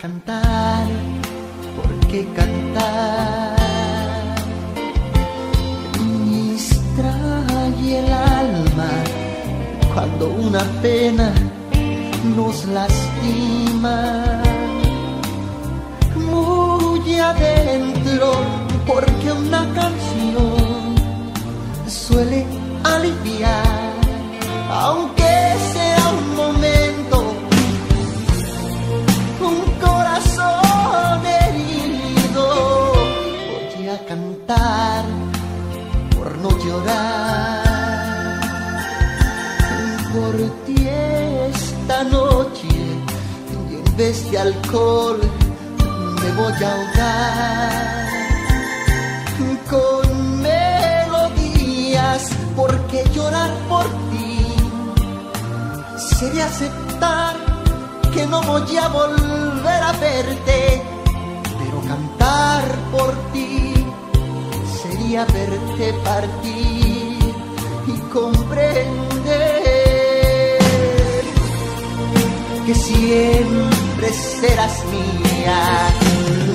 cantar, porque cantar distrae el alma cuando una pena nos lastima. Muy adentro, porque una canción suele aliviar, por ti esta noche, y en vez de alcohol me voy a ahogar. Con melodías, porque llorar por ti sería aceptar que no voy a volver a verte, pero cantar por ti sería verte partir. Y comprender que siempre serás mía.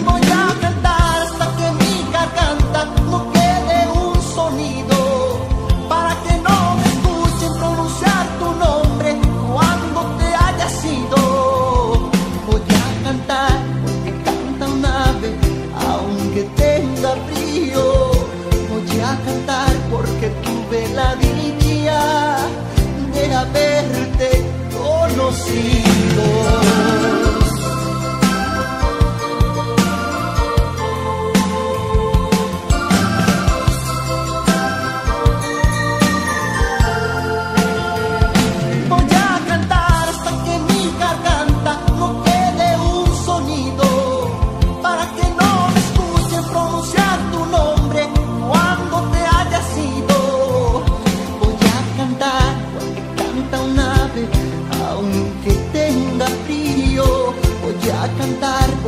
Voy a cantar hasta que mi garganta no quede un sonido, para que no me escuchen pronunciar tu nombre cuando te hayas ido. Voy a cantar porque canta un ave, aunque tenga frío. Voy a cantar porque tuve la dicha de haberte conocido. Canta un ave, aunque tenga frío. Voy a cantar